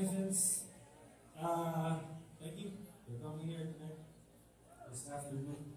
presence. Uh, thank you for coming here tonight, this afternoon.